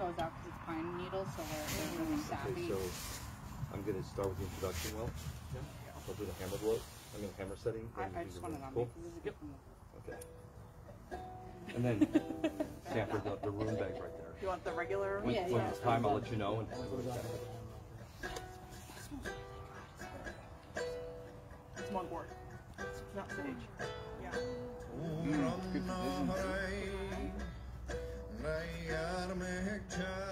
goes out because it's pine needles, so they're, they're really Okay, so I'm gonna start with the introduction well. I'll do the hammer blow. I mean hammer setting. I, then I you just want the- it on cool. me because it's a Yep. Okay. And then Sanford, the, the room bag right there. You want the regular? When, Yeah, when yeah. it's time, I'll let you know. And It's mugwort. It's not sage. Yeah. Mm. I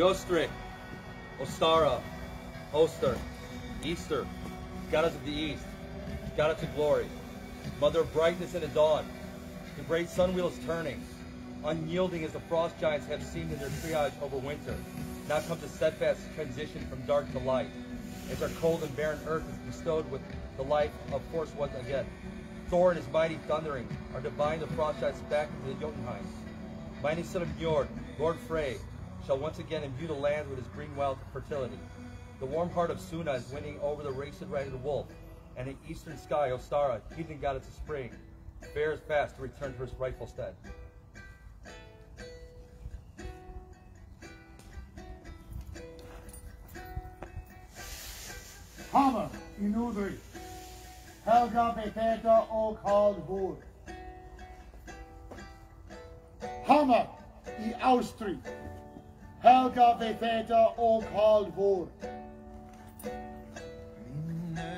Yostric, Ostara, Oster, Easter, goddess of the east, goddess of glory, mother of brightness and the dawn. The great sun wheel is turning, unyielding as the frost giants have seemed in their triage over winter. Now comes a steadfast transition from dark to light, as our cold and barren earth is bestowed with the life of force once again. Thor and his mighty thundering are divine the frost giants back into the Jotunheim. Mighty son of Njord, Lord Frey, shall once again imbue the land with his green wealth and fertility. The warm heart of Sunna is winning over the ragged wolf, and the eastern sky, Ostara, heathen goddess of spring, bears fast to return to his rightful stead. Hammer i Nudri. Helga Befeta O called Hur. Hammer i Helga Befeta O called Hur.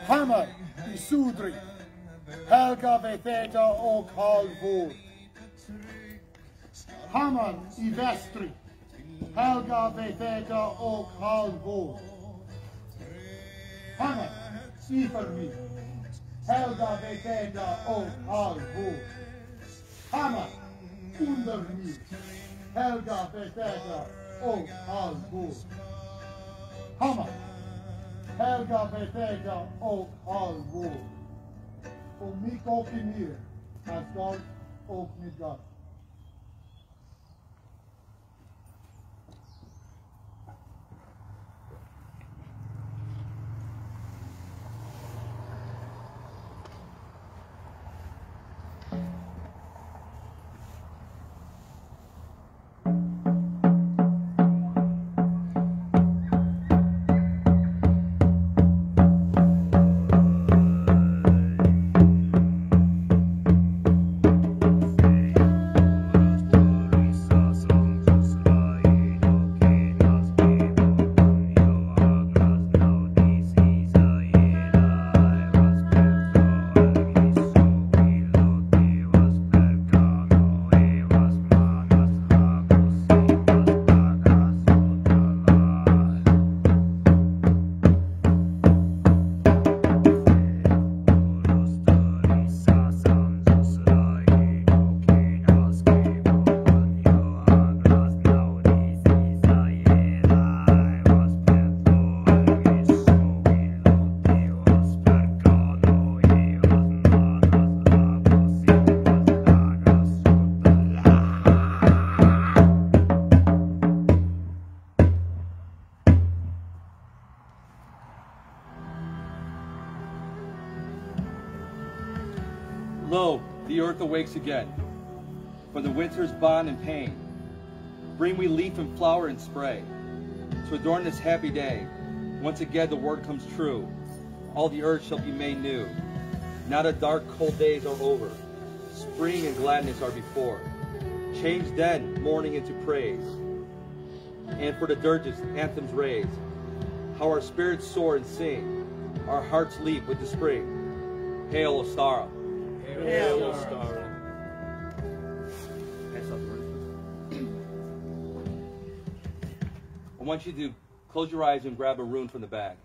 Hammer i Sudri. Helga Betheta o Kalvor. Haman i Vestri. Helga Betheta o Kalvor. Haman i Fermi. Helga Betheta o Kalvor. Haman under mig. Helga Betheta o Kalvor. Haman Helga Bethesda och Halvor. Och Mik och Emir, Asgard och Midgard. Earth awakes again, for the winter's bond and pain. Bring we leaf and flower and spray, to adorn this happy day. Once again the word comes true, all the earth shall be made new. Now the dark, cold days are over, spring and gladness are before. Change then mourning into praise, and for the dirges anthems raise. How our spirits soar and sing, our hearts leap with the spring. Hail Ostara! Hail, Ostara! I want you to close your eyes and grab a rune from the bag.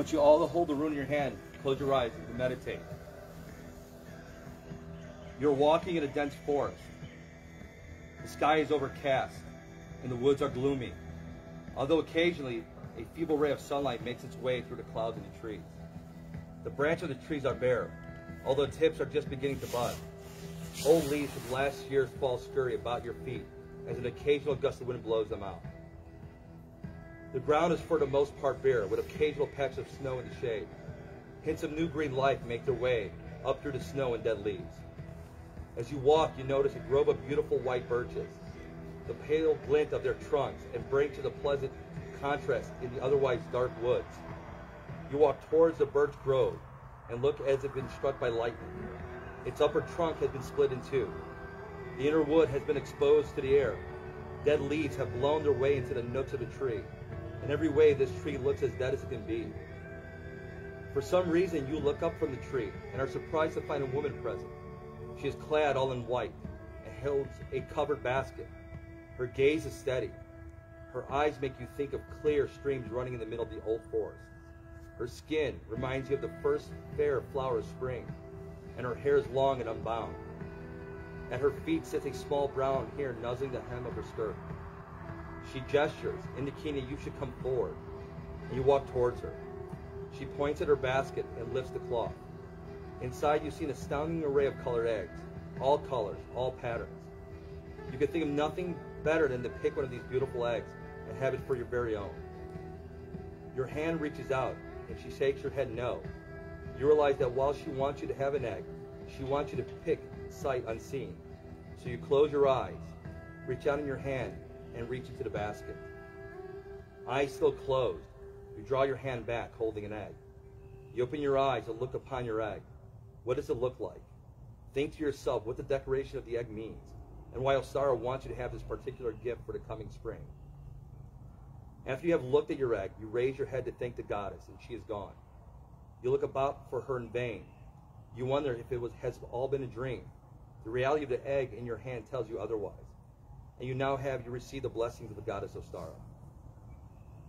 Want you all to hold the rune in your hand, close your eyes, and meditate. You're walking in a dense forest. The sky is overcast, and the woods are gloomy. Although occasionally a feeble ray of sunlight makes its way through the clouds and the trees. The branches of the trees are bare, although tips are just beginning to bud. Old leaves from last year's fall scurry about your feet as an occasional gust of wind blows them out. The ground is for the most part bare, with occasional patches of snow in the shade. Hints of new green life make their way up through the snow and dead leaves. As you walk, you notice a grove of beautiful white birches. The pale glint of their trunks and bring to the pleasant contrast in the otherwise dark woods. You walk towards the birch grove and look as if been struck by lightning. Its upper trunk has been split in two. The inner wood has been exposed to the air. Dead leaves have blown their way into the nooks of the tree. In every way, this tree looks as dead as it can be. For some reason, you look up from the tree and are surprised to find a woman present. She is clad all in white and holds a covered basket. Her gaze is steady. Her eyes make you think of clear streams running in the middle of the old forest. Her skin reminds you of the first fair flower of spring, and her hair is long and unbound. At her feet sits a small brown hare nuzzling the hem of her skirt. She gestures, indicating you should come forward, you walk towards her. She points at her basket and lifts the cloth. Inside, you see an astounding array of colored eggs, all colors, all patterns. You can think of nothing better than to pick one of these beautiful eggs and have it for your very own. Your hand reaches out, and she shakes her head no. You realize that while she wants you to have an egg, she wants you to pick sight unseen. So you close your eyes, reach out in your hand, and reach into the basket. Eyes still closed, you draw your hand back, holding an egg. You open your eyes and look upon your egg. What does it look like? Think to yourself what the decoration of the egg means, and why Ostara wants you to have this particular gift for the coming spring. After you have looked at your egg, you raise your head to thank the goddess, and she is gone. You look about for her in vain. You wonder if it was, has all been a dream. The reality of the egg in your hand tells you otherwise. And you now have you receive the blessings of the goddess Ostara.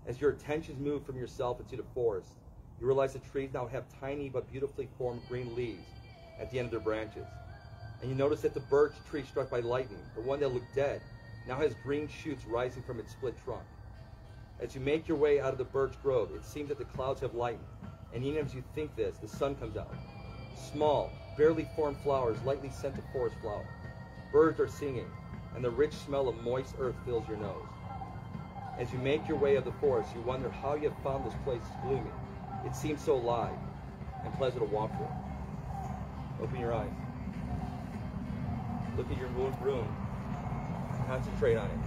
As your attentions move from yourself into the forest, you realize the trees now have tiny but beautifully formed green leaves at the end of their branches. And you notice that the birch tree struck by lightning, the one that looked dead, now has green shoots rising from its split trunk. As you make your way out of the birch grove, it seems that the clouds have lightened, and even as you think this, the sun comes out. Small, barely formed flowers lightly scent the forest flower. Birds are singing, and the rich smell of moist earth fills your nose. As you make your way of the forest, you wonder how you have found this place gloomy. It seems so alive and pleasant to walk through. Open your eyes. Look at your room. Concentrate on it.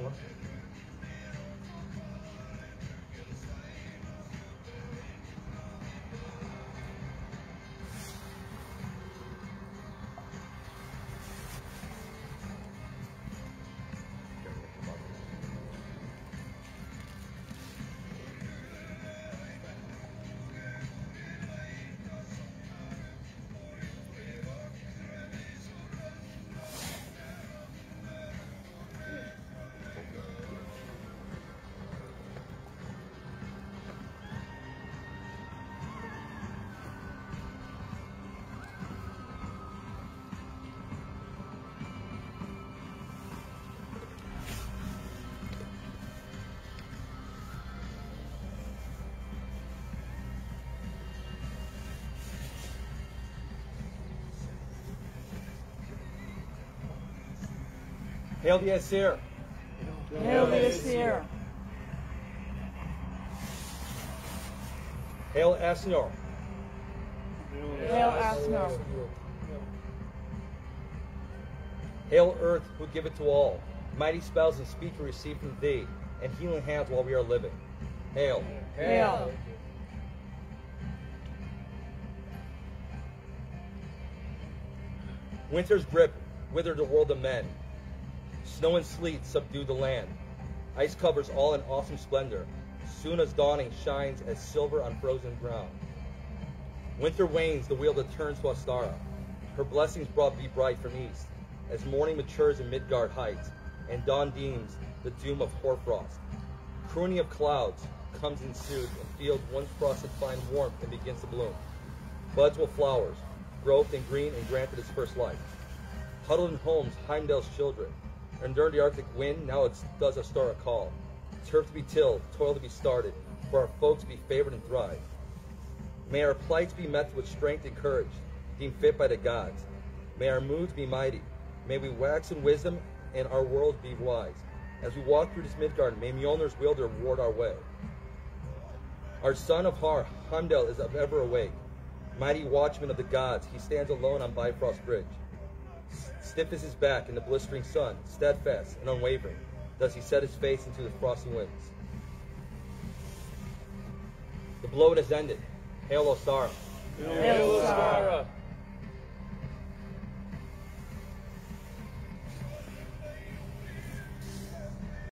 Therefore, Hail the Aesir. Hail the Aesir. Hail Asnor. Hail Asnor. Hail Earth, who give it to all. Mighty spells and speech we receive from thee, and healing hands while we are living. Hail. Hail. Winter's grip withered the world of men. Snow and sleet subdue the land. Ice covers all in awesome splendor. Soon as dawning shines as silver on frozen ground. Winter wanes, the wheel that turns to Ostara. Her blessings brought be bright from east, as morning matures in Midgard heights, and dawn deems the doom of hoarfrost. Crooning of clouds comes ensued, and fields once frosted find warmth and begins to bloom. Buds will flowers, growth and green and granted its first life. Huddled in homes, Heimdall's children, and during the Arctic wind, now it does a star a call. Turf to be tilled, toil to be started, for our folks to be favored and thrive. May our plights be met with strength and courage, deemed fit by the gods. May our moods be mighty. May we wax in wisdom and our worlds be wise. As we walk through this Midgard, may Mjolnir's wielder ward our way. Our son of Har, Heimdall, is ever awake. Mighty watchman of the gods, he stands alone on Bifrost Bridge. Stiff is his back in the blistering sun, steadfast and unwavering, does he set his face into the frosty winds. The blow has ended. Hail Ostara. Hail Ostara.